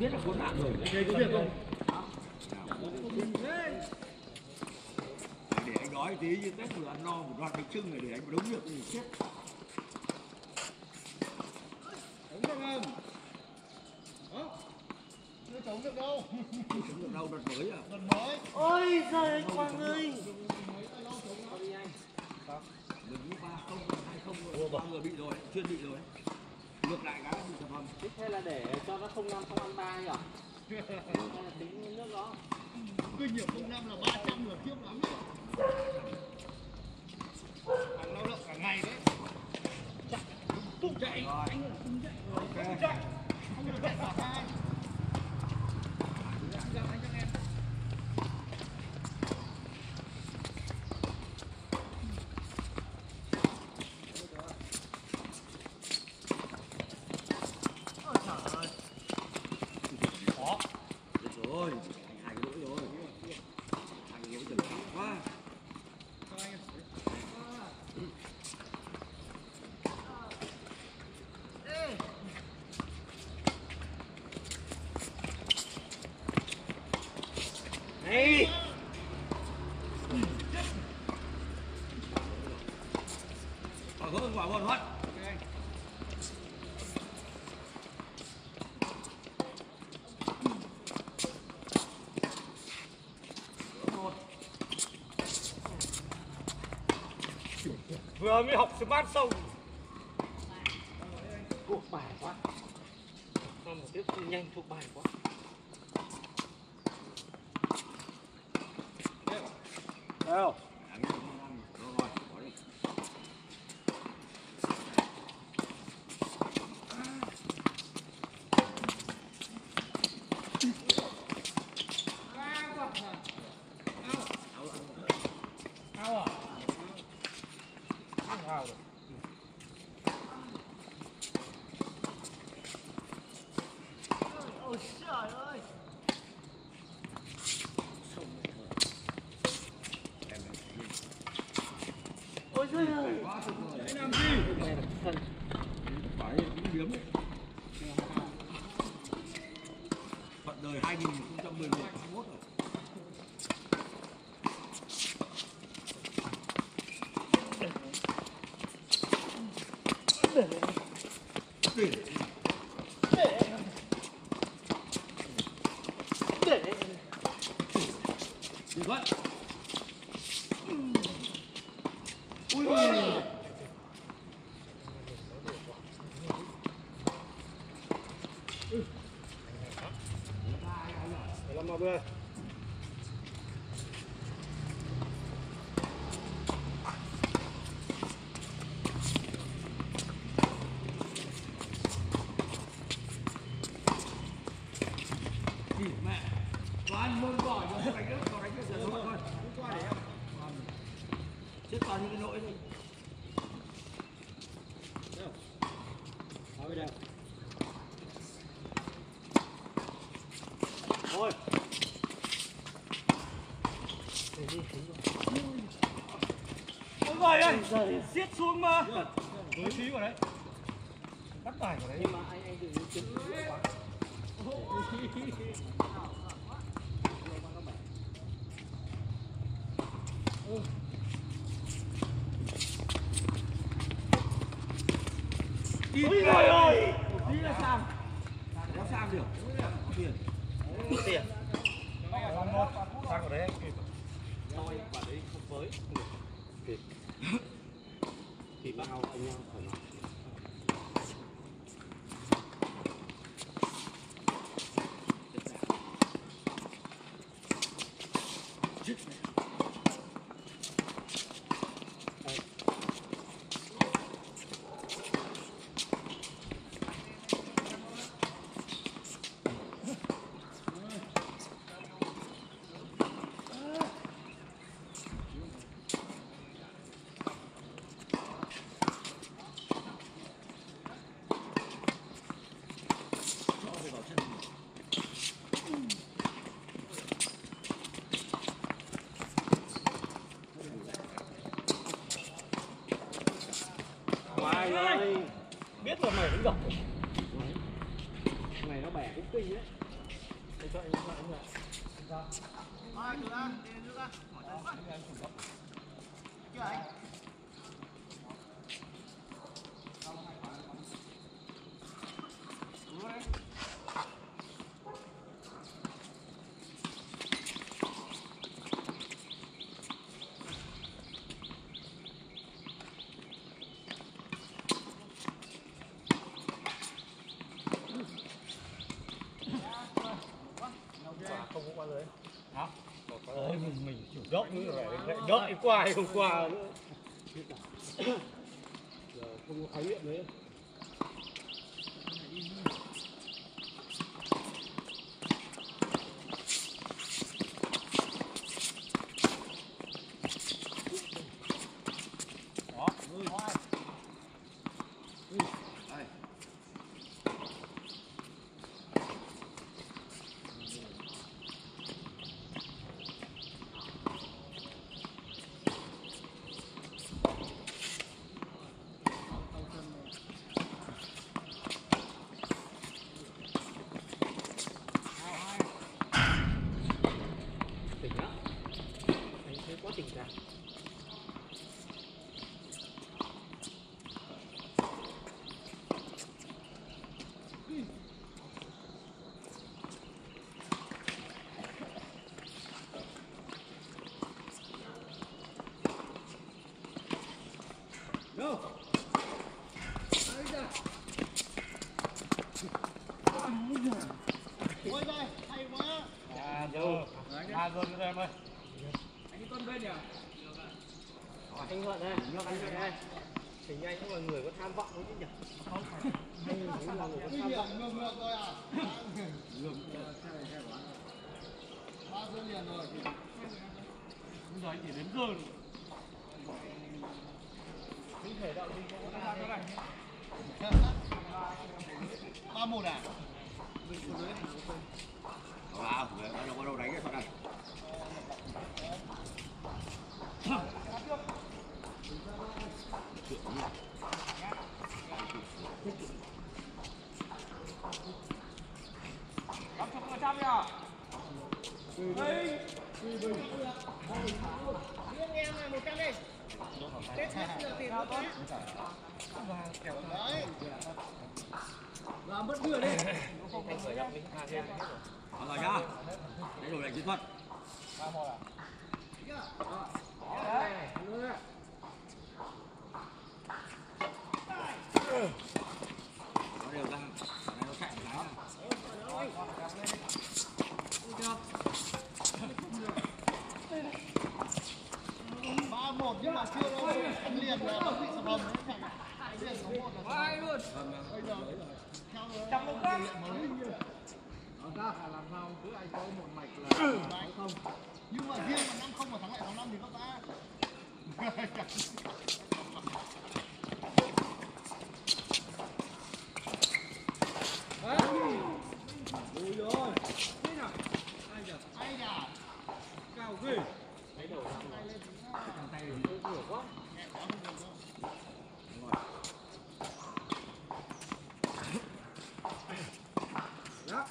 biết là khốn nạn rồi Đây có việc không? để anh nói tí như tết vừa ăn no một đoạn bánh trưng này để anh đúng được thì chết Đúng được không? Đó. Chưa chống được đâu. chống được đâu đợt mới à Lần mới. ôi giời quang ơi mình nghĩ ba không hai không rồi ba người bị rồi chuyên bị rồi ngược lại cái bị sập hầm Thế hay là để cho nó không năm không ăn ba nhỉ? Hay là tính nước đó? Kinh nghiệm công năm là 300 là khiếp lắm. Hàng lao động cả ngày đấy. Chạy, tung chạy. rồi Anh tung chạy. Chạy. Không được chạy cả hai. Gặp anh các em. Ôi trời ơi. Khó. được rồi hai cái lỗi rồi hai cái lỗi trầm trọng quá Cho anh em. Này Ok anh. một Vừa mới học smart xong. thuộc bài quá Mà một tiếp nhanh thuộc bài quá Đâu? Đáng nhẽ không ăn. Rồi, rồi, bỏ đi. Ao à? Không ao được. Ôi trời ơi. ôi. Anh làm gì? này là Phải cũng điếm đấy. Phận đời 2000 21 rồi. Để để đi vậy. Ui. Làm mà bữa. Thì mẹ. Toàn môn giỏi rồi, không đánh nữa, còn đánh nữa giờ thôi thôi. Hôm qua để em. Chết toàn những cái lỗi thôi. Đâu? Vào đây. thôi Ôi Siết xuống mà. Với phí vào đấy. Bắt tải vào đấy. nhưng mà anh anh đừng kiếm quá ôi ơi Tí là sang. Kéo sang được. Tiền. tiền. Sang vào đấy anh kịp. tôi quả đấy không với kịp bao anh em phải nói Chết mẹ. Cho phải vào chân mình. Mai ơi Biết rồi mày cũng gặp. này nó bẻ cũng kinh đấy anh chọn anh chọn anh chọn Ai được ra, đi nước ra. Hỏi chân quá. Chưa anh? quả không có qua lưới hả có lưới mình chủ động nữa rồi lại đợi qua hay không qua nữa. Không có khái niệm đấy đó đây tỉnh á anh thấy quá tình cảm đâu Ôi giời, hay quá. à đâu à rồi rồi em ơi anh con bên nhỉ anh thuận đây anh thuận đây hình như anh cũng là người có tham vọng đấy chứ nhỉ không phải cũng là người có tham vọng ngược ngược rồi à? gương Ba giờ liền rồi. bây giờ anh chỉ đến giờ những thể đạo gì cũng có tham vọng Ba một à? vào bắt đầu bắt đầu đánh cái thoát này riêng em là một trăm đây tết hết là tiền mất đấy là mất nửa đấy rồi nha đây rồi là kỹ thuật làm sao cứ ai có một mạch là Đấy. không nhưng mà riêng mà năm không mà thắng lại thắng năm thì có ta ui rồi thế nào ai giờ ai nhỉ cao ghê thấy đầu năm tay lên thằng tay nó nhiều quá nhẹ quá không được đâu đúng rồi đó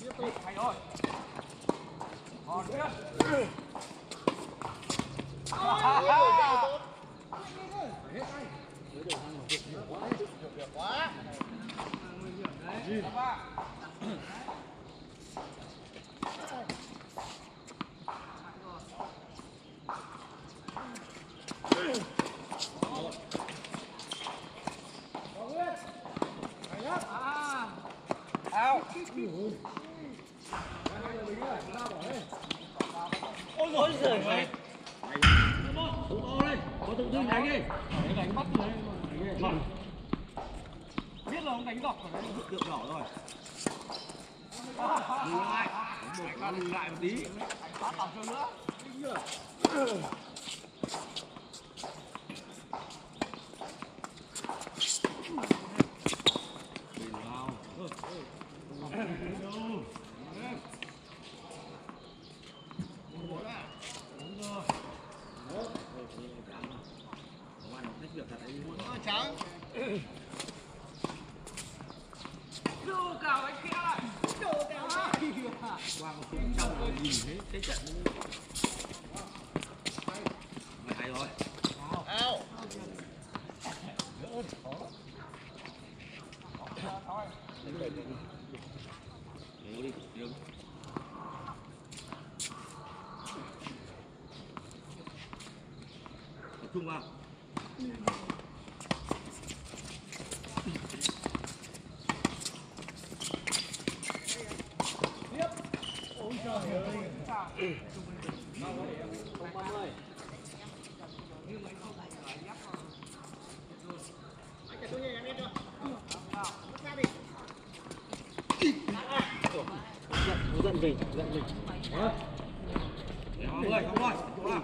tiếp tục hay rồi còn tiếp hết tay quá gì ba ôi giời mày Thủ to lên, có tự tin đánh đi. đánh bắt rồi Vâng, ông đánh gọc rồi đấy tượng đỏ rồi. Lùi lại, một lùi lại một tí. bắt vào cho nữa vào. Không ăn thích được thật đấy. Ơ, trắng Đưa cào kia lại. qua một phút trong rồi nhìn thấy thế trận mày hay rồi ao Yếu đi yếu tập trung vào không ba mươi giận giận gì giận gì không ơi không ơi không ơi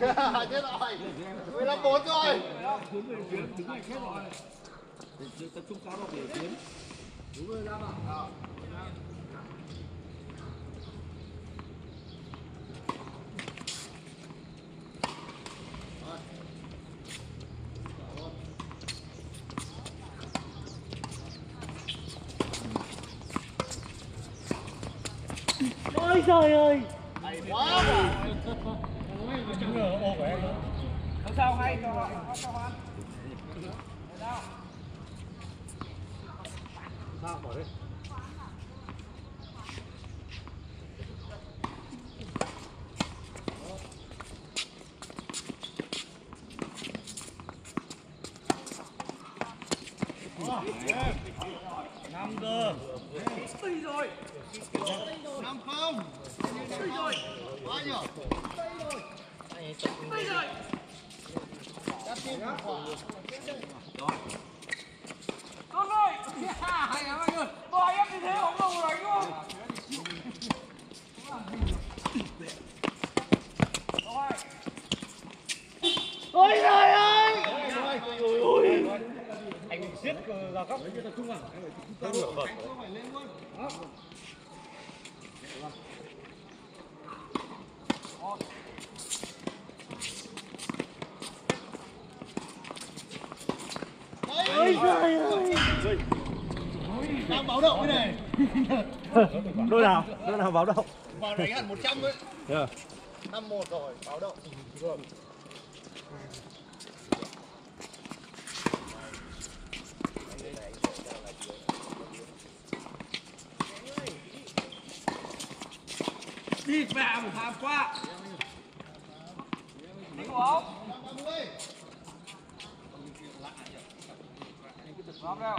chết rồi 15 4 rồi tập trung cao vào để tiến đúng rồi ra vào ôi trời ơi. Quá. mà không sao hay cho cho ăn sao bỏ đi năm cơ đi rồi 5 không đi rồi bao nhiêu đi rồi con ơi hay lắm anh ơi bò em như thế không đâu rồi luôn rồi ôi trời ơi anh giết ra góc tập trung vào không phải lên luôn ôi trời ơi đang báo động cái này. Đôi nào đôi nào báo động? Vào đánh hẳn 100 ấy. Yeah. 5 1 rồi báo động. Đi về một pha qua đi của ông. 30 Bóng đâu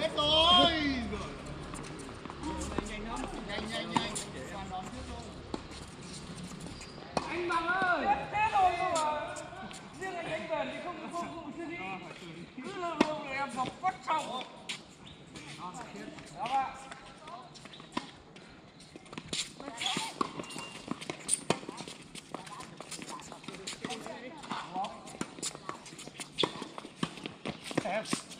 Chết rồi Nhanh nhanh nhanh đón trước anh bằng ơi thế rồi không à. riêng anh anh thì không không không chưa đi cứ luôn luôn em dọc quất xong đó bạn Yes.